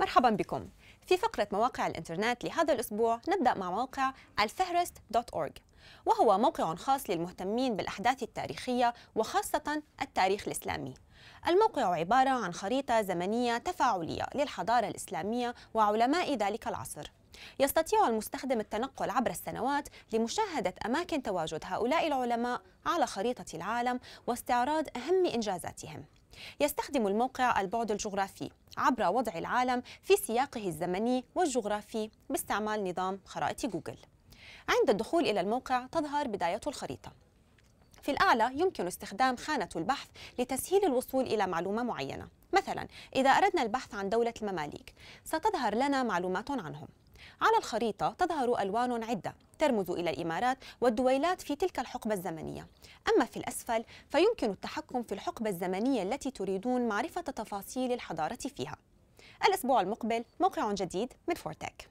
مرحبا بكم. في فقرة مواقع الإنترنت لهذا الأسبوع نبدأ مع موقع الفهرست.org وهو موقع خاص للمهتمين بالأحداث التاريخية وخاصة التاريخ الإسلامي. الموقع عبارة عن خريطة زمنية تفاعلية للحضارة الإسلامية وعلماء ذلك العصر. يستطيع المستخدم التنقل عبر السنوات لمشاهدة أماكن تواجد هؤلاء العلماء على خريطة العالم واستعراض أهم إنجازاتهم. يستخدم الموقع البعد الجغرافي عبر وضع العالم في سياقه الزمني والجغرافي باستعمال نظام خرائط جوجل. عند الدخول إلى الموقع تظهر بداية الخريطة. في الأعلى يمكن استخدام خانة البحث لتسهيل الوصول إلى معلومة معينة. مثلا إذا أردنا البحث عن دولة المماليك ستظهر لنا معلومات عنهم. على الخريطة تظهر ألوان عدة ترمز إلى الإمارات والدويلات في تلك الحقبة الزمنية. أما في الأسفل فيمكن التحكم في الحقبة الزمنية التي تريدون معرفة تفاصيل الحضارة فيها. الأسبوع المقبل موقع جديد من فورتك.